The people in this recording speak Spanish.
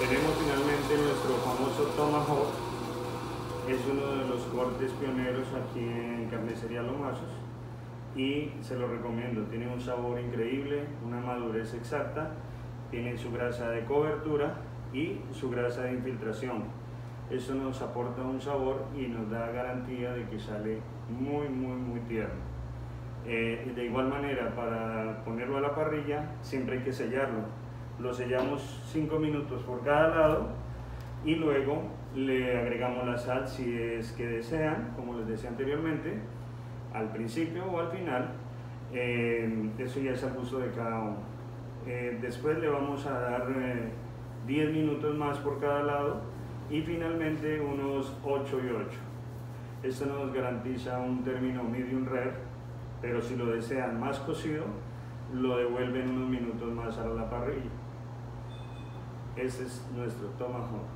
Este nuestro famoso Tomahawk es uno de los cortes pioneros aquí en Carnicería Lomazos y se lo recomiendo. Tiene un sabor increíble, una madurez exacta, tiene su grasa de cobertura y su grasa de infiltración. Eso nos aporta un sabor y nos da garantía de que sale muy, muy, muy tierno. Eh, de igual manera, para ponerlo a la parrilla, siempre hay que sellarlo. Lo sellamos 5 minutos por cada lado y luego le agregamos la sal si es que desean, como les decía anteriormente, al principio o al final. Eh, eso ya es al gusto de cada uno. Eh, después le vamos a dar 10 minutos más por cada lado y finalmente unos 8 y 8. Esto nos garantiza un término medium rare, pero si lo desean más cocido, lo devuelven unos minutos más a la parrilla. Ese es nuestro tomahawk.